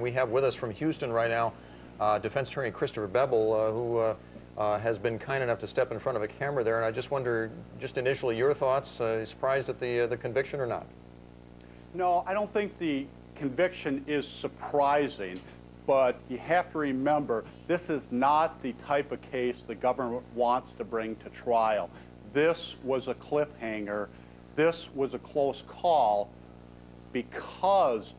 We have with us from Houston right now uh, defense attorney Christopher Bebel, uh, who uh, uh, has been kind enough to step in front of a camera there. And I just wonder, just initially, your thoughts. Uh, surprised at the uh, the conviction or not? No, I don't think the conviction is surprising, but you have to remember this is not the type of case the government wants to bring to trial. This was a cliffhanger. This was a close call because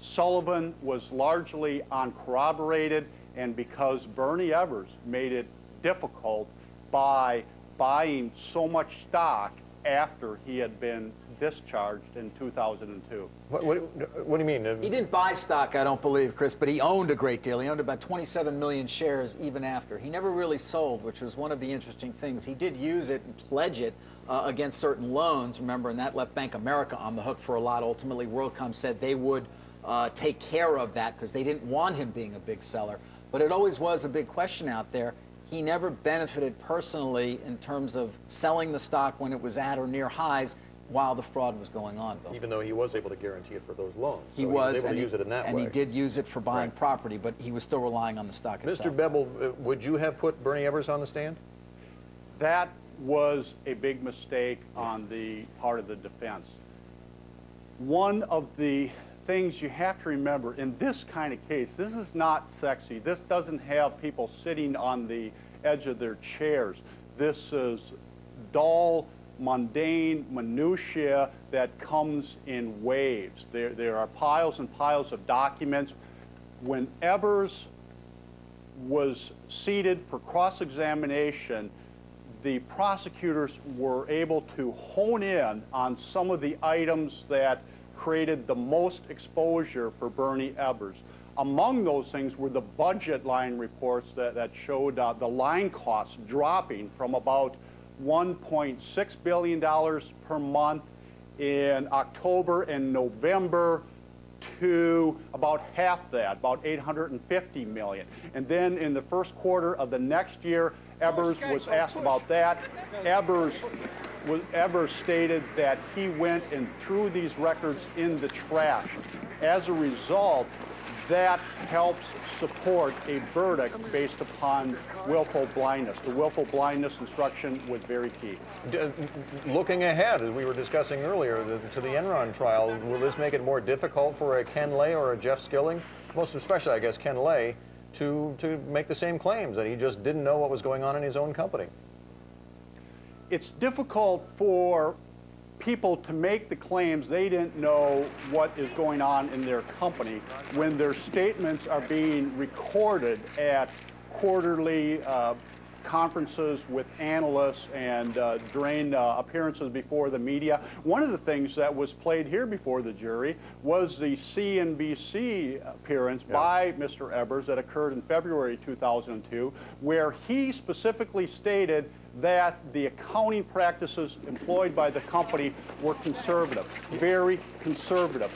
Sullivan was largely uncorroborated and because Bernie Ebbers made it difficult by buying so much stock after he had been discharged in 2002. What, what, what do you mean? He didn't buy stock, I don't believe, Chris, but he owned a great deal. He owned about 27 million shares even after. He never really sold, which was one of the interesting things. He did use it and pledge it uh, against certain loans, remember, and that left Bank America on the hook for a lot. Ultimately, WorldCom said they would uh, take care of that because they didn't want him being a big seller. But it always was a big question out there. He never benefited personally in terms of selling the stock when it was at or near highs while the fraud was going on, Bill. Even though he was able to guarantee it for those loans. He so was, he was able and, to he, use it in that and way. he did use it for buying Right. property, but he was still relying on the stock itself. Mr. Bebel, uh, would you have put Bernie Ebbers on the stand? That was a big mistake on the part of the defense. One of the things you have to remember in this kind of case, this is not sexy. This doesn't have people sitting on the edge of their chairs. This is dull, mundane minutia that comes in waves. There, there are piles and piles of documents. When Ebbers was seated for cross-examination, the prosecutors were able to hone in on some of the items that created the most exposure for Bernie Ebbers. Among those things were the budget line reports that, that showed uh, the line costs dropping from about $1.6 billion per month in October and November to about half that, about 850 million. And then in the first quarter of the next year, Ebbers was asked about that. Ebbers was Ebbers stated that he went and threw these records in the trash. As a result, that helps support a verdict based upon willful blindness. The willful blindness instruction was very key. D- uh, looking ahead, as we were discussing earlier, the, to the Enron trial, will this make it more difficult for a Ken Lay or a Jeff Skilling, most especially, I guess, Ken Lay, to, to make the same claims that he just didn't know what was going on in his own company? It's difficult for people to make the claims they didn't know what is going on in their company when their statements are being recorded at quarterly uh, conferences with analysts and uh, during uh, appearances before the media. One of the things that was played here before the jury was the CNBC appearance Yeah. by Mr. Ebbers that occurred in February 2002, where he specifically stated that the accounting practices employed by the company were conservative, very conservative.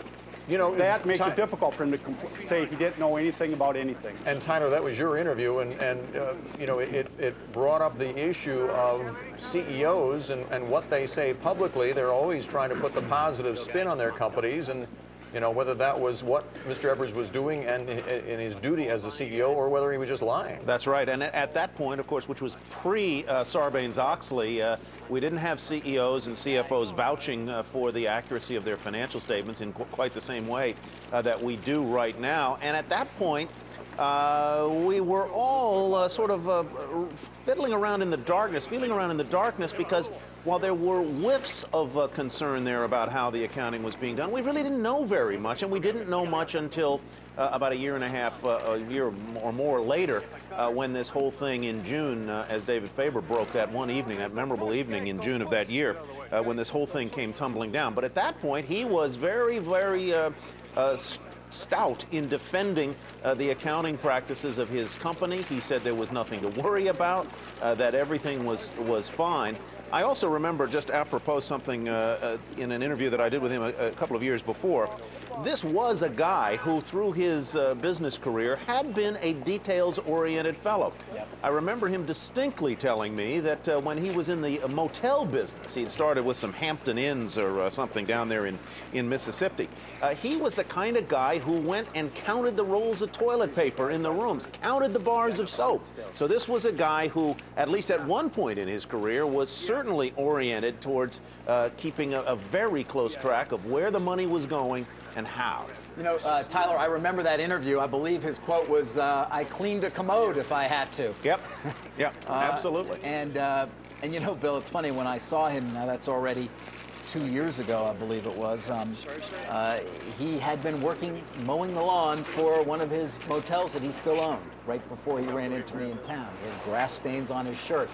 You know, That makes it difficult for him to say he didn't know anything about anything. And Tyler, that was your interview, and, and uh, you know, it, it brought up the issue of CEOs and, and what they say publicly. They're always trying to put the positive spin on their companies, and you know, whether that was what Mr. Ebbers was doing and in his duty as a CEO, or whether he was just lying. That's right. And at- at that point, of course, which was pre uh, Sarbanes-Oxley, uh, we didn't have CEOs and CFOs vouching uh, for the accuracy of their financial statements in qu quite the same way uh, that we do right now. And at that point, uh, we were all uh, sort of fiddling around in the darkness, feeling around in the darkness because while there were whiffs of uh, concern there about how the accounting was being done, we really didn't know very much, and we didn't know much until uh, about a year and a half, uh, a year or more later, uh, when this whole thing in June, uh, as David Faber broke that one evening, that memorable evening in June of that year, uh, when this whole thing came tumbling down. But at that point, he was very, very stout in defending uh, the accounting practices of his company. He said there was nothing to worry about, uh, that everything was, was fine. I also remember, just apropos something uh, uh, in an interview that I did with him a, a couple of years before, this was a guy who, through his uh, business career, had been a details-oriented fellow. Yep. I remember him distinctly telling me that uh, when he was in the motel business, he'd started with some Hampton Inns or uh, something down there in, in Mississippi. Uh, he was the kind of guy who went and counted the rolls of toilet paper in the rooms, counted the bars of soap. So this was a guy who, at least at one point in his career, was certainly oriented towards uh, keeping a, a very close track of where the money was going and how. You know, uh, Tyler, I remember that interview. I believe his quote was, uh, I cleaned a commode if I had to. Yep, yep, Uh, absolutely. And, uh, and you know, Bill, it's funny, when I saw him, now that's already two years ago, I believe it was, um, uh, he had been working, mowing the lawn for one of his motels that he still owned, right before he ran into me in town. He had grass stains on his shirt.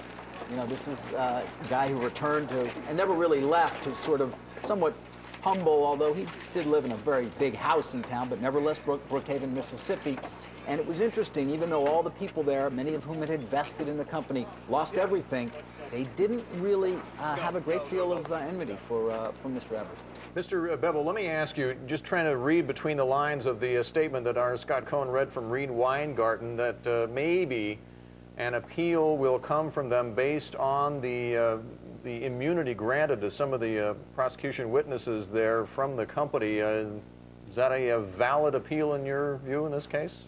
You know, this is uh, a guy who returned to, and never really left his sort of somewhat humble, although he did live in a very big house in town, but nevertheless Brook, Brookhaven, Mississippi. And it was interesting, even though all the people there, many of whom had invested in the company, lost everything, they didn't really uh, have a great deal of uh, enmity for, uh, for Mr. Ebbers. Mr. Bebel, let me ask you, just trying to read between the lines of the uh, statement that our Scott Cohn read from Reid Weingarten, that uh, maybe an appeal will come from them based on the, uh, the immunity granted to some of the uh, prosecution witnesses there from the company. Uh, is that a, a valid appeal in your view in this case?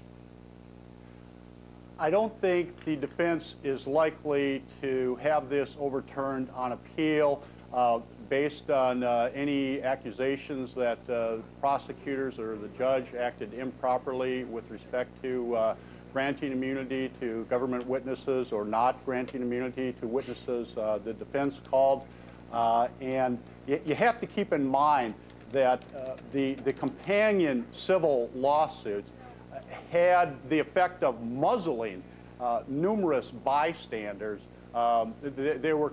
I don't think the defense is likely to have this overturned on appeal uh, based on uh, any accusations that uh, prosecutors or the judge acted improperly with respect to uh, granting immunity to government witnesses or not granting immunity to witnesses uh, the defense called. Uh, and you have to keep in mind that uh, the, the companion civil lawsuits had the effect of muzzling uh, numerous bystanders. Um, th- there were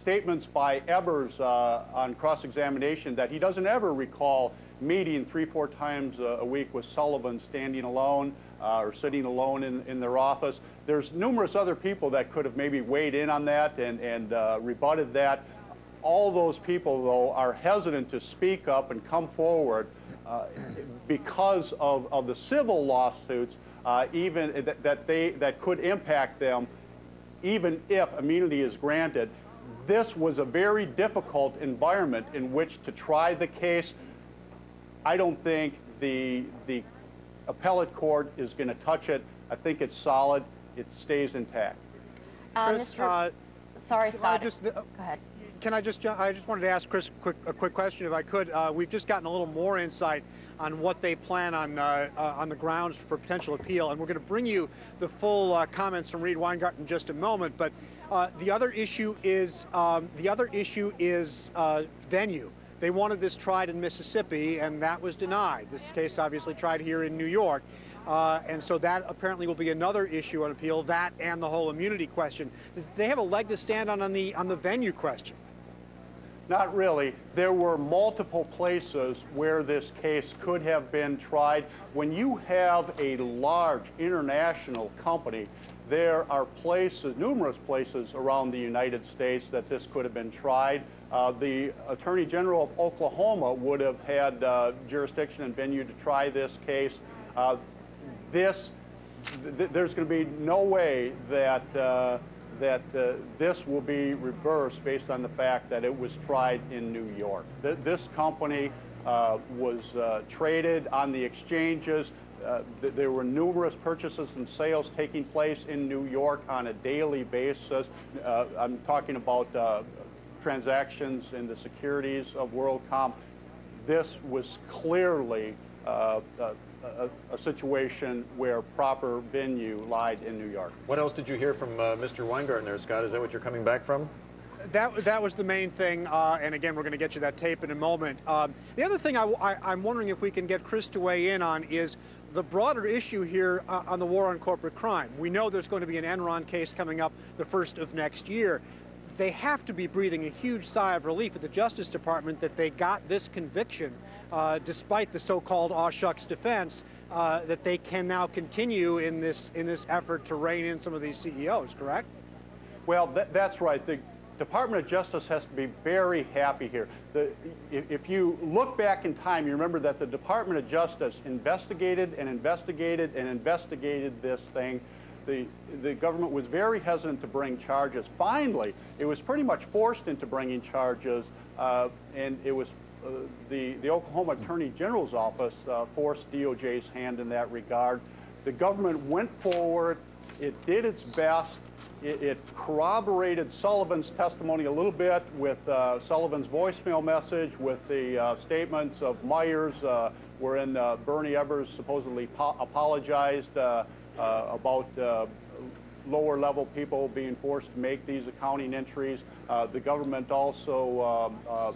statements by Ebbers uh, on cross-examination that he doesn't ever recall meeting three, four times a, a week with Sullivan standing alone uh, or sitting alone in, in their office. There's numerous other people that could have maybe weighed in on that and, and uh, rebutted that. All those people, though, are hesitant to speak up and come forward uh, because of, of the civil lawsuits, uh, even that, that they that could impact them, even if immunity is granted. This was a very difficult environment in which to try the case. I don't think the the appellate court is going to touch it. I think it's solid. It stays intact. Uh, Chris, Mr. uh, Sorry, can I Scott. just- uh, Go ahead. Can I just, I just wanted to ask Chris quick, a quick question, if I could. Uh, we've just gotten a little more insight on what they plan on uh, uh, on the grounds for potential appeal, and we're going to bring you the full uh, comments from Reid Weingarten in just a moment. But uh, the other issue is um, the other issue is uh, venue. They wanted this tried in Mississippi, and that was denied. This case obviously tried here in New York. Uh, and so that apparently will be another issue on appeal, that and the whole immunity question. Does they have a leg to stand on on the, on the venue question? Not really. There were multiple places where this case could have been tried. When you have a large international company, there are places, numerous places around the United States that this could have been tried. Uh, the Attorney General of Oklahoma would have had uh, jurisdiction and venue to try this case. Uh, this, th- there's going to be no way that uh, that uh, this will be reversed based on the fact that it was tried in New York. Th- this company uh, was traded on the exchanges. Th- there were numerous purchases and sales taking place in New York on a daily basis. I'm talking about transactions in the securities of WorldCom. This was clearly uh, a, a, a situation where proper venue lied in New York. What else did you hear from uh, Mr. Weingarten there, Scott? Is that what you're coming back from? That, that was the main thing, uh, and again, we're going to get you that tape in a moment. Um, the other thing I, am wondering if we can get Chris to weigh in on is the broader issue here uh, on the war on corporate crime. We know there's going to be an Enron case coming up the first of next year. They have to be breathing a huge sigh of relief at the Justice Department that they got this conviction, uh, despite the so-called aw shucks defense, uh, that they can now continue in this in this effort to rein in some of these CEOs. Correct? Well, that, that's right. The Department of Justice has to be very happy here. The, if, if you look back in time, you remember that the Department of Justice investigated and investigated and investigated this thing. The, the government was very hesitant to bring charges. Finally, it was pretty much forced into bringing charges, uh, and it was uh, the, the Oklahoma Attorney General's office uh, forced DOJ's hand in that regard. The government went forward. It did its best. It, it corroborated Sullivan's testimony a little bit with uh, Sullivan's voicemail message, with the uh, statements of Myers, uh, wherein Bernie Ebbers supposedly apologized about lower level people being forced to make these accounting entries. the government also um,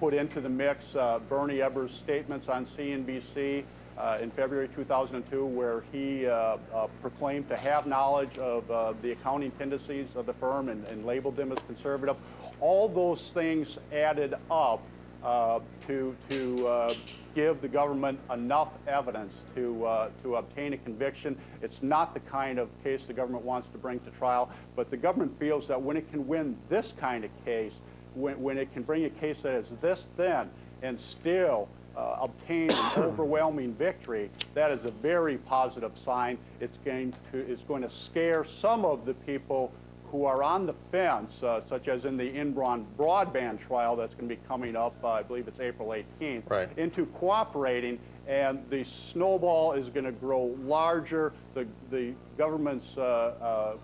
put into the mix Bernie Ebbers' statements on CNBC uh, in February 2002 where he uh, uh, proclaimed to have knowledge of uh, the accounting tendencies of the firm and, and, labeled them as conservative. All those things added up uh, to, to uh, give the government enough evidence to, to obtain a conviction. It's not the kind of case the government wants to bring to trial, but the government feels that when it can win this kind of case, when, when it can bring a case that is this thin and still uh, obtain an overwhelming victory, that is a very positive sign. It's going to, it's going to scare some of the people who are on the fence, uh, such as in the Enron broadband trial that's going to be coming up, uh, I believe it's April 18th, right. into cooperating, and the snowball is going to grow larger. The, the government's uh, uh,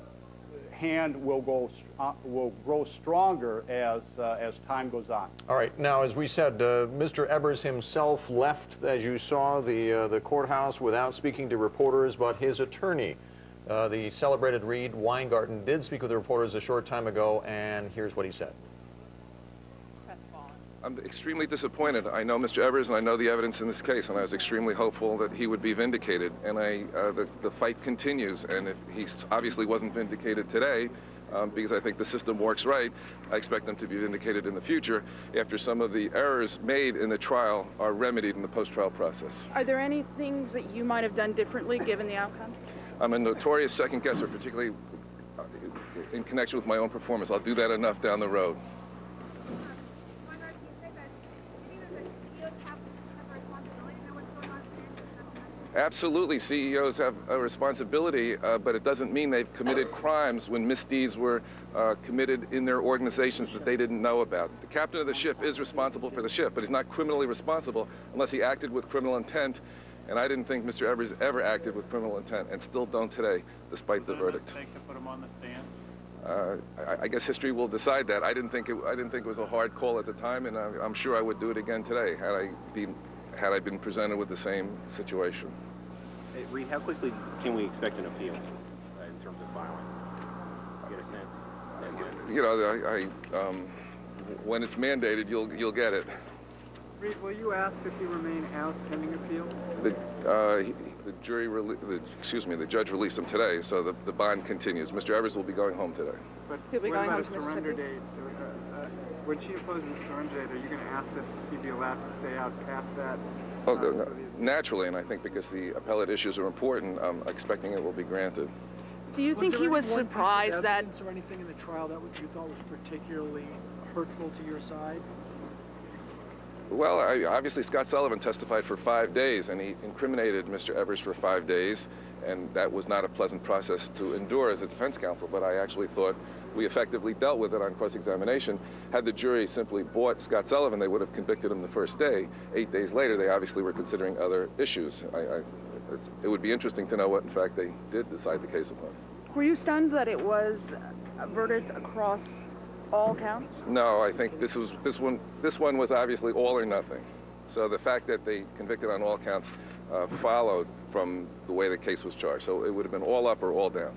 hand will go uh, will grow stronger as uh, as time goes on. All right. Now, as we said, uh, Mr. Ebbers himself left, as you saw, the uh, the courthouse without speaking to reporters, but his attorney, uh, the celebrated Reid Weingarten, did speak with the reporters a short time ago, and here's what he said. I'm extremely disappointed. I know Mr. Ebbers and I know the evidence in this case, and I was extremely hopeful that he would be vindicated. And I, uh, the, the fight continues, and if he obviously wasn't vindicated today, um, because I think the system works right, I expect them to be vindicated in the future after some of the errors made in the trial are remedied in the post-trial process. Are there any things that you might have done differently given the outcome? I'm a notorious second guesser, particularly uh, in connection with my own performance. I'll do that enough down the road. Absolutely, CEOs have a responsibility, uh, but it doesn't mean they've committed crimes when misdeeds were uh, committed in their organizations that they didn't know about. The captain of the ship is responsible for the ship, but he's not criminally responsible unless he acted with criminal intent. And I didn't think Mr. Ebbers ever acted with criminal intent, and still don't today, despite the verdict. to put him on the stand? Uh, I, I, guess history will decide that. I didn't think it. I didn't think it was a hard call at the time, and I, am sure I would do it again today had I been had I been presented with the same situation. Hey, Reid, how quickly can we expect an appeal uh, in terms of filing? Get a sense. You know, I, I um, when it's mandated, you'll you'll get it. Reid, will you ask if you remain out pending appeal? The, uh, the jury, the, excuse me, the judge released him today, so the, the bond continues. Mr. Ebbers will be going home today. But He'll be what going about home a surrender date? Uh, uh, when she opposes the surrender date, are you going to ask that he be allowed to stay out past that? Oh, uh, naturally, and I think because the appellate issues are important, I'm expecting it will be granted. Do you was think he was surprised that... or anything in the trial that you thought was particularly hurtful to your side? Well, I, obviously Scott Sullivan testified for five days, and he incriminated Mr. Ebbers for five days, and that was not a pleasant process to endure as a defense counsel, but I actually thought we effectively dealt with it on cross-examination. Had the jury simply bought Scott Sullivan, they would have convicted him the first day. Eight days later, they obviously were considering other issues. I, I, it would be interesting to know what, in fact, they did decide the case upon. Were you stunned that it was a verdict across all counts? No, I think this was this one. This one was obviously all or nothing. So the fact that they convicted on all counts uh, followed from the way the case was charged. So it would have been all up or all down.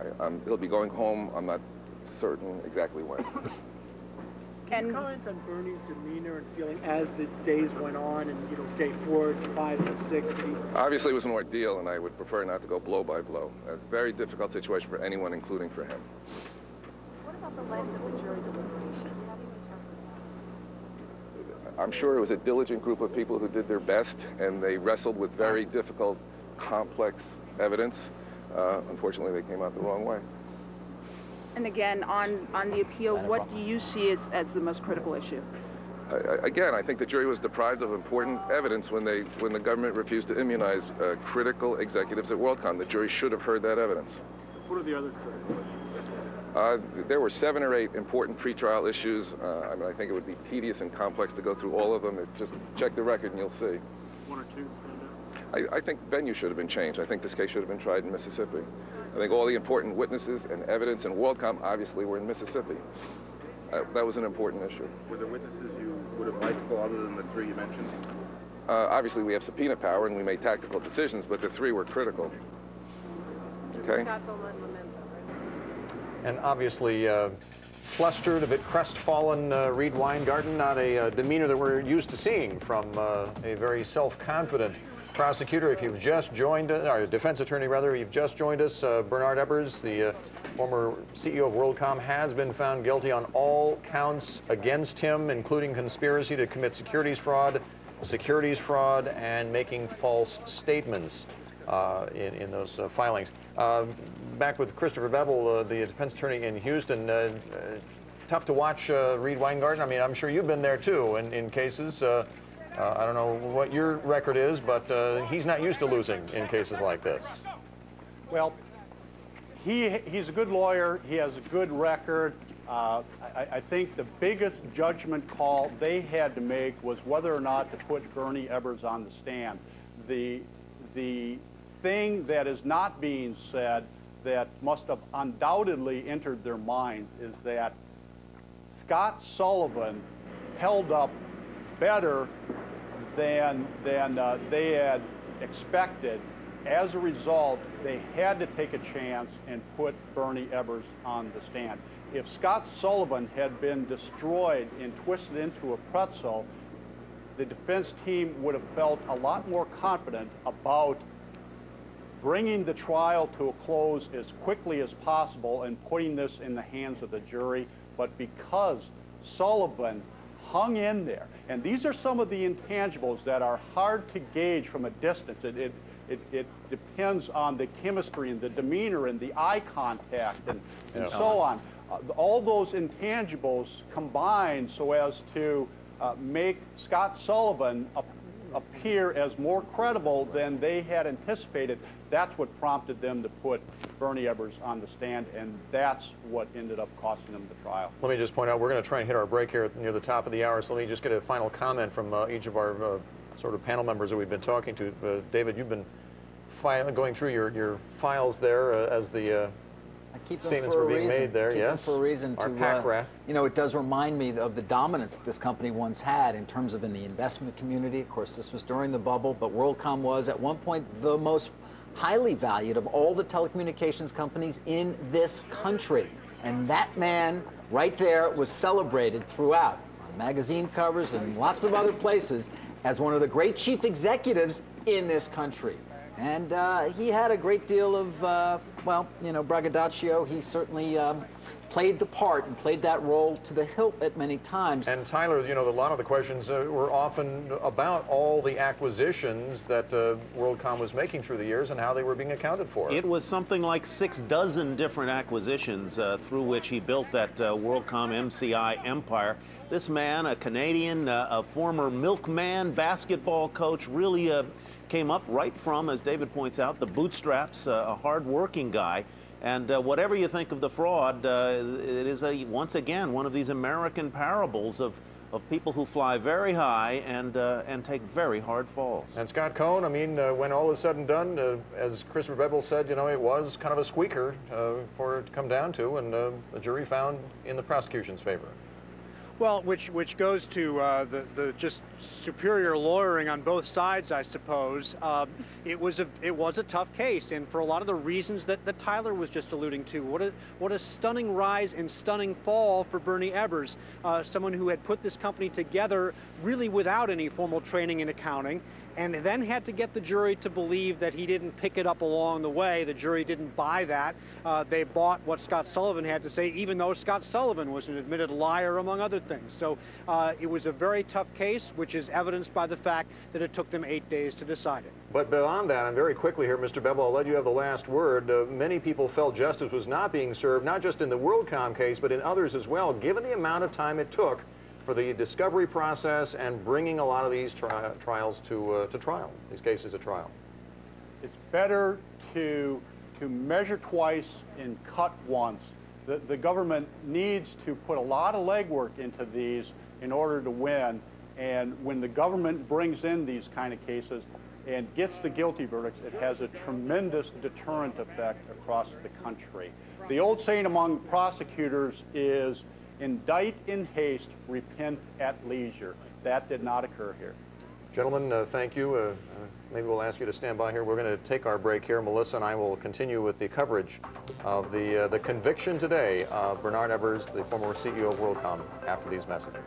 I, um, he'll be going home. I'm not certain exactly when. Can you comment on Bernie's demeanor and feeling as the days went on and, you know, day four, five, and six? Obviously, it was an ordeal, and I would prefer not to go blow by blow. A very difficult situation for anyone, including for him. What about the length of the jury deliberation? I'm sure it was a diligent group of people who did their best, and they wrestled with very difficult, complex evidence. Uh, unfortunately, they came out the wrong way. And again, on, on the appeal, what do you see as, as the most critical issue? I, I- again, I think the jury was deprived of important evidence when they when the government refused to immunize uh, critical executives at WorldCom. The jury should have heard that evidence. What are the other critical issues? Uh, there were seven or eight important pretrial issues. Uh, I mean, I think it would be tedious and complex to go through all of them. It, just check the record and you'll see. One or two? I, I think venue should have been changed. I think this case should have been tried in Mississippi. I think all the important witnesses and evidence in WorldCom obviously were in Mississippi. Uh, that was an important issue. Were there witnesses you would have liked for other than the three you mentioned? Uh, obviously, we have subpoena power and we made tactical decisions, but the three were critical. Okay? And obviously, uh, flustered, a bit crestfallen uh, Reid Weingarten, not a uh, demeanor that we're used to seeing from uh, a very self-confident prosecutor. If you've just joined, us, or defense attorney rather, you've just joined us, uh, Bernard Ebbers, the uh, former CEO of WorldCom, has been found guilty on all counts against him, including conspiracy to commit securities fraud, securities fraud, and making false statements uh, in, in those uh, filings. Uh, back with Christopher Bebel, uh, the defense attorney in Houston. Uh, uh, tough to watch uh, Reid Weingarten. I mean, I'm sure you've been there too in, in cases. Uh, I don't know what your record is, but uh, he's not used to losing in cases like this. Well, he, he's a good lawyer. He has a good record. Uh, I, I think the biggest judgment call they had to make was whether or not to put Bernie Ebbers on the stand. The, the thing that is not being said that must have undoubtedly entered their minds is that Scott Sullivan held up better than, than uh, they had expected. As a result, they had to take a chance and put Bernie Ebbers on the stand. If Scott Sullivan had been destroyed and twisted into a pretzel, the defense team would have felt a lot more confident about bringing the trial to a close as quickly as possible and putting this in the hands of the jury. But because Sullivan hung in there, and these are some of the intangibles that are hard to gauge from a distance. It, it, it, it depends on the chemistry and the demeanor and the eye contact and, and Yeah. so on. Uh, all those intangibles combine so as to uh, make Scott Sullivan ap- appear as more credible than they had anticipated. That's what prompted them to put Bernie Ebbers on the stand, and that's what ended up costing them the trial. Let me just point out, we're going to try and hit our break here near the top of the hour, so let me just get a final comment from uh, each of our uh, sort of panel members that we've been talking to. Uh, David, you've been going through your, your files there uh, as the uh, keep them Statements for were a being reason. made there, Keep them yes. for a reason Our to, pack uh, you know, it does remind me of the dominance that this company once had in terms of in the investment community. Of course, this was during the bubble, but WorldCom was at one point the most highly valued of all the telecommunications companies in this country. And that man right there was celebrated throughout on magazine covers and lots of other places as one of the great chief executives in this country. And uh, he had a great deal of, uh, well, you know, braggadocio. He certainly um, played the part and played that role to the hilt at many times. And Tyler, you know, a lot of the questions uh, were often about all the acquisitions that uh, WorldCom was making through the years and how they were being accounted for. It was something like six dozen different acquisitions uh, through which he built that uh, WorldCom MCI empire. This man, a Canadian, uh, a former milkman, basketball coach, really uh, came up right from, as David points out, the bootstraps, uh, a hard-working guy. And uh, whatever you think of the fraud, uh, it is a, once again one of these American parables of, of people who fly very high and, uh, and take very hard falls. And Scott Cohn, I mean, uh, when all is said and done, uh, as Christopher Bebel said, you know, it was kind of a squeaker uh, for it to come down to, and uh, the jury found in the prosecution's favor. Well, which which goes to uh, the the just superior lawyering on both sides, I suppose. Um, it was a it was a tough case, and for a lot of the reasons that, that Tyler was just alluding to. What a what a stunning rise and stunning fall for Bernie Ebbers, uh, someone who had put this company together really without any formal training in accounting, and then had to get the jury to believe that he didn't pick it up along the way. The jury didn't buy that. Uh, they bought what Scott Sullivan had to say, even though Scott Sullivan was an admitted liar, among other things. So uh, it was a very tough case, which is evidenced by the fact that it took them eight days to decide it. But beyond that, and very quickly here, Mr. Bebel, I'll let you have the last word. Uh, many people felt justice was not being served, not just in the WorldCom case, but in others as well, given the amount of time it took for the discovery process and bringing a lot of these tri trials to, uh, to trial, these cases to trial. It's better to, to measure twice and cut once. The, the government needs to put a lot of legwork into these in order to win. And when the government brings in these kind of cases and gets the guilty verdicts, it has a tremendous deterrent effect across the country. The old saying among prosecutors is, indict in haste, repent at leisure. That did not occur here. Gentlemen, uh, thank you. Uh, uh, maybe we'll ask you to stand by here. We're going to take our break here. Melissa and I will continue with the coverage of the, uh, the conviction today of Bernard Ebbers, the former CEO of WorldCom, after these messages.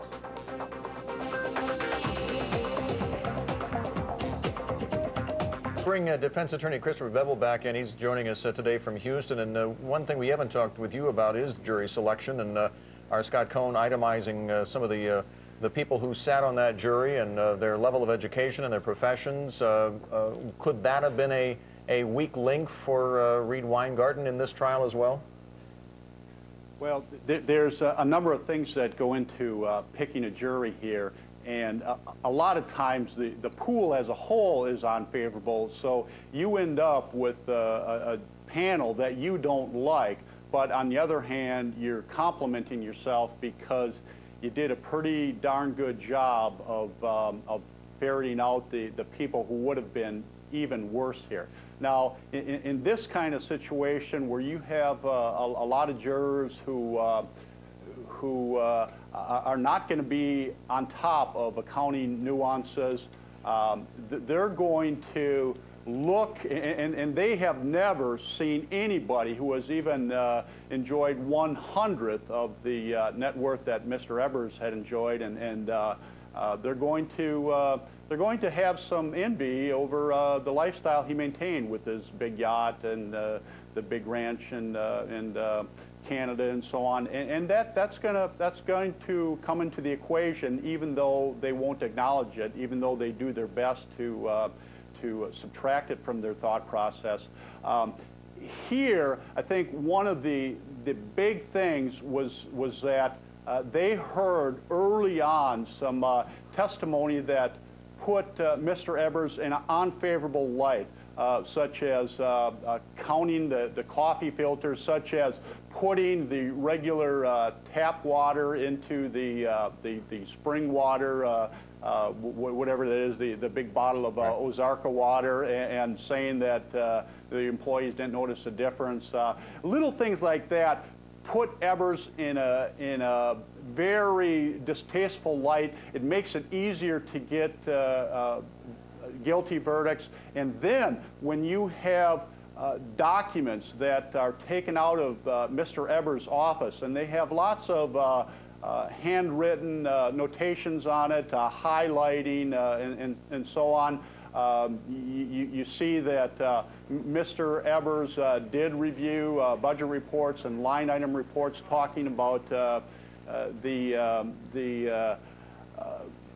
Bring uh, defense attorney Christopher Bebel back in. He's joining us uh, today from Houston. And uh, one thing we haven't talked with you about is jury selection. And uh, our Scott Cohn itemizing uh, some of the uh, the people who sat on that jury and their level of education and their professions. could that have been a, a weak link for Reid Weingarten in this trial as well? Well, th there's a, a, number of things that go into picking a jury here. And a, a, lot of times the, the pool as a whole is unfavorable, so you end up with a, a panel that you don't like, but on the other hand, you're complimenting yourself because you did a pretty darn good job of, um, of ferreting out the, the people who would have been even worse here. Now, in, in this kind of situation where you have uh, a, a, lot of jurors who, uh, who uh, are not going to be on top of accounting nuances. Um, they're going to look, and, and, they have never seen anybody who has even uh, enjoyed one hundredth of the uh, net worth that Mr. Ebbers had enjoyed, and, and uh, uh they're going to uh, they're going to have some envy over uh, the lifestyle he maintained with his big yacht and the big ranch and and Canada and so on, and, and that, that's, gonna, that's going to come into the equation even though they won't acknowledge it, even though they do their best to, uh, to subtract it from their thought process. Um, here, I think one of the, the big things was, was that uh, they heard early on some uh, testimony that put uh, Mr. Ebbers in an unfavorable light. Uh, such as uh, uh, counting the, the coffee filters, such as putting the regular uh, tap water into the, uh, the, the, spring water, uh, uh, whatever that is, the, the big bottle of uh, right. Ozarka water, and, and saying that the employees didn't notice a difference. little things like that put Ebbers in a, in a very distasteful light. It makes it easier to get guilty verdicts. And then when you have uh, documents that are taken out of uh, Mr. Ebbers' office, and they have lots of uh, uh handwritten uh, notations on it, highlighting, and, and, and, so on. Um, you, you, see that Mr. Ebbers did review budget reports and line item reports talking about the, um, the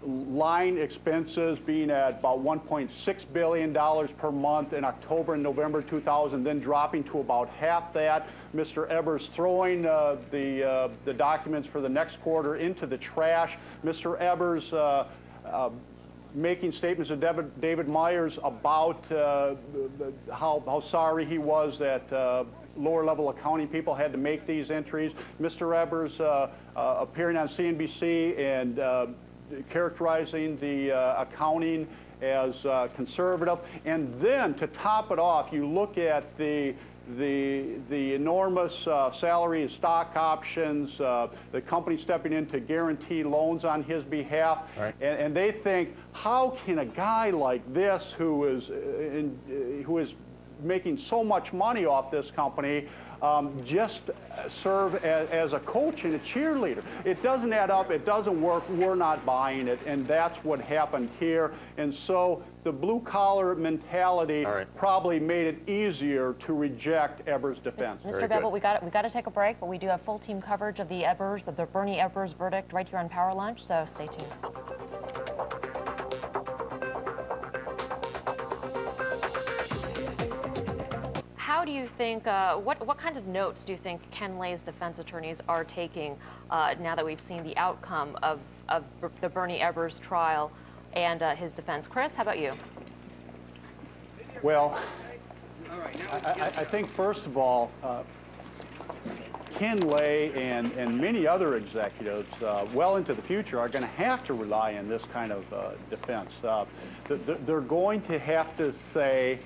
line expenses being at about $1.6 billion per month in October and November 2000, then dropping to about half that. Mr. Ebbers throwing uh, the, uh, the documents for the next quarter into the trash. Mr. Ebbers uh, uh making statements to David, David Myers about uh, how, how sorry he was that uh, lower level accounting people had to make these entries. Mr. Ebbers appearing on CNBC and characterizing the uh, accounting as uh, conservative. And then to top it off, you look at the the, the enormous uh, salary and stock options, uh, the company stepping in to guarantee loans on his behalf, right. and, and, they think, how can a guy like this, who is, uh, in, who is making so much money off this company, um, just serve as, as, a coach and a cheerleader. It doesn't add up. It doesn't work. We're not buying it. And that's what happened here. And so the blue collar mentality right. probably made it easier to reject Ebbers' defense. Mr. Bebel, we got we got to take a break, but we do have full team coverage of the Ebbers of the Bernie Ebbers verdict right here on Power Lunch. So stay tuned. How do you think, uh, what, what kinds of notes do you think Ken Lay's defense attorneys are taking uh, now that we've seen the outcome of, of the Bernie Ebbers trial and uh, his defense? Chris, how about you? Well, I, I think first of all, uh, Ken Lay and, and many other executives uh, well into the future are going to have to rely on this kind of uh, defense. Uh, they're going to have to say,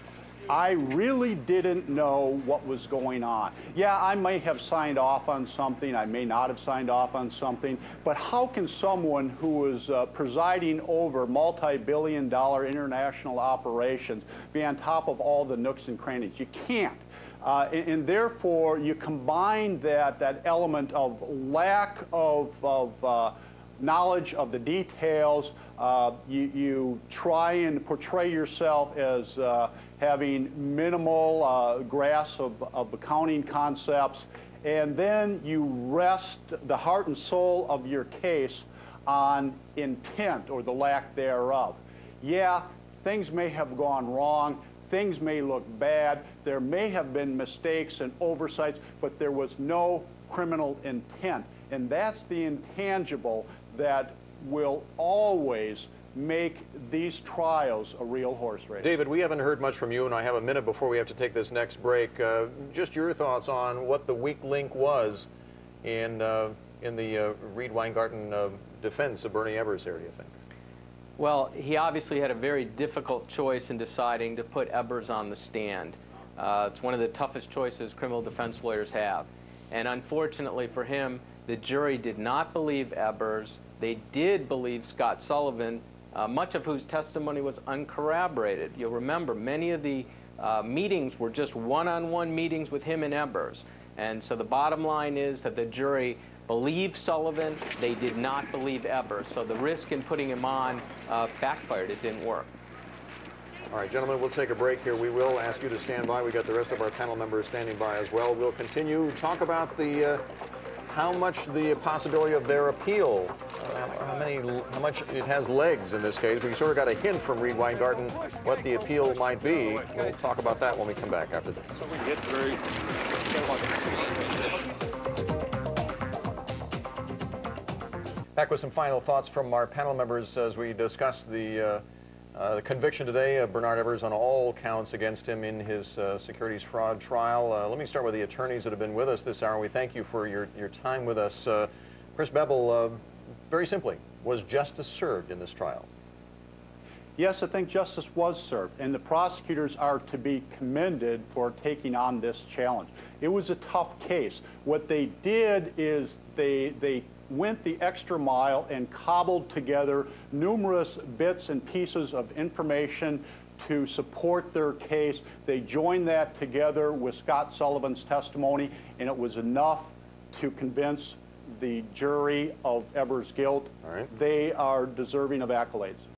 I really didn't know what was going on. Yeah, I may have signed off on something, I may not have signed off on something, but how can someone who is uh, presiding over multi-billion dollar international operations be on top of all the nooks and crannies? You can't. Uh, and, and, therefore, you combine that, that element of lack of, of uh, knowledge of the details. Uh, you, you, try and portray yourself as uh, having minimal uh, grasp of, of accounting concepts, and then you rest the heart and soul of your case on intent or the lack thereof. Yeah, things may have gone wrong, things may look bad, there may have been mistakes and oversights, but there was no criminal intent. And that's the intangible that will always make these trials a real horse race. David, we haven't heard much from you, and I have a minute before we have to take this next break. Uh, just your thoughts on what the weak link was in, uh, in the uh, Reid Weingarten uh, defense of Bernie Ebbers here, do you think? Well, he obviously had a very difficult choice in deciding to put Ebbers on the stand. Uh, it's one of the toughest choices criminal defense lawyers have. And unfortunately for him, the jury did not believe Ebbers. They did believe Scott Sullivan, uh, much of whose testimony was uncorroborated. You'll remember many of the uh, meetings were just one-on-one -on -one meetings with him and Ebbers. And so the bottom line is that the jury believed Sullivan, they did not believe Ebbers. So the risk in putting him on uh, backfired, it didn't work. All right, gentlemen, we'll take a break here. We will ask you to stand by. We've got the rest of our panel members standing by as well. We'll continue talk about the uh, how much the possibility of their appeal, uh, how many, how much it has legs in this case. We sort of got a hint from Reid Weingarten what the appeal might be. We'll talk about that when we come back after this. So we get very. Back with some final thoughts from our panel members as we discuss the uh, uh, the conviction today of Bernard Ebbers on all counts against him in his uh, securities fraud trial. Uh, let me start with the attorneys that have been with us this hour. We thank you for your, your time with us. Uh, Chris Bebel, uh, very simply, was justice served in this trial? Yes, I think justice was served, and the prosecutors are to be commended for taking on this challenge. It was a tough case. What they did is they, they went the extra mile and cobbled together numerous bits and pieces of information to support their case. They joined that together with Scott Sullivan's testimony, and it was enough to convince the jury of Ebbers' guilt. They are deserving of accolades.